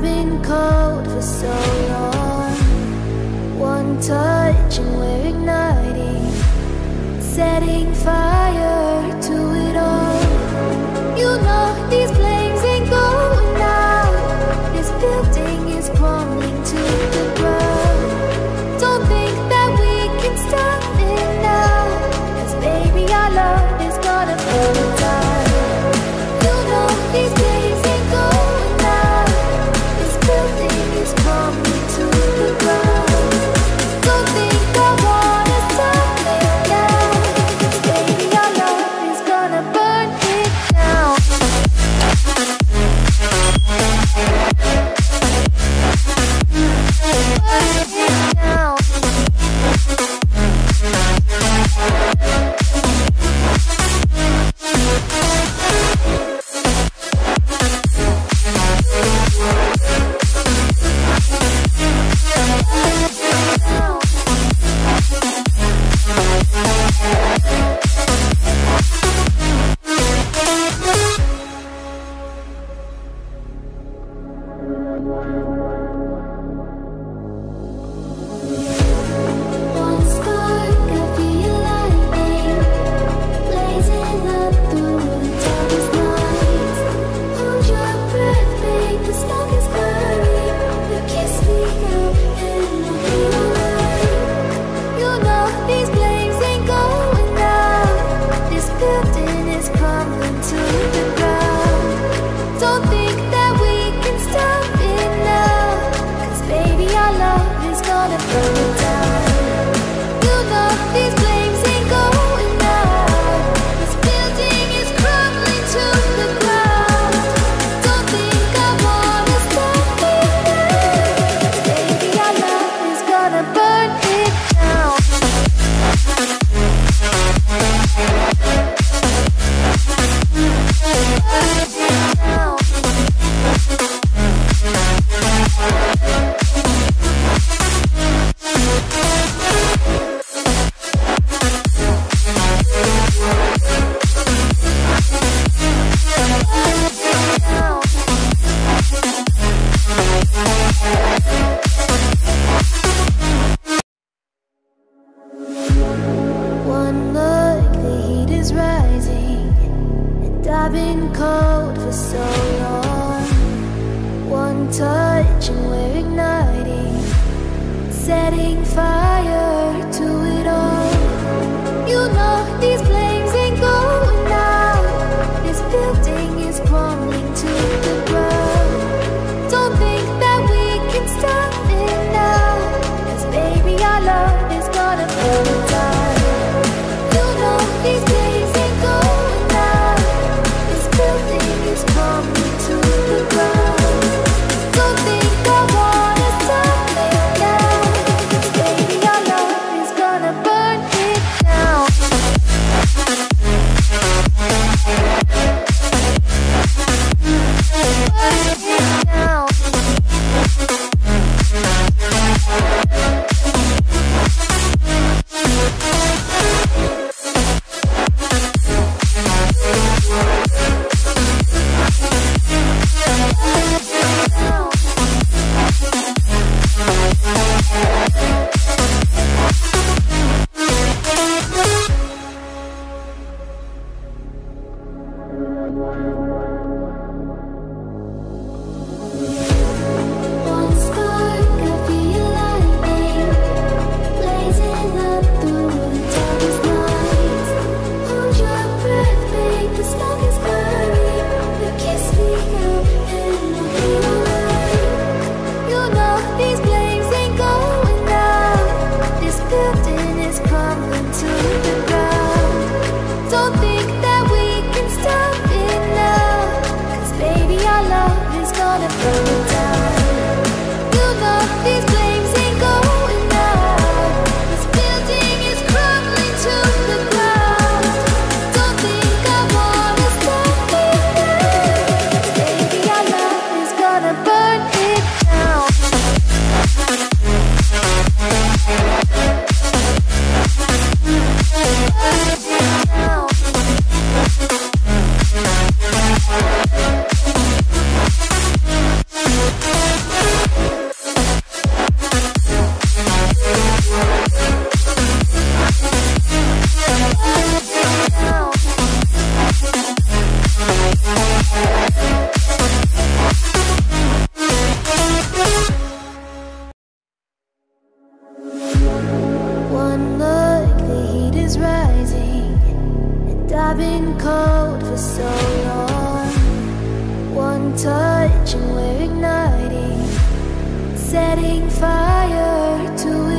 I've been cold for so long. One touch and we're igniting Setting fire to it all. You know these flames ain't going out This building is crumbling to the ground. Don't think that we can stop it now Cause baby our love is gonna burn gonna burn it down. is rising, and I've been cold for so long. One touch and we're igniting, setting fire. don't think I've been cold for so long. One touch and we're igniting Setting fire to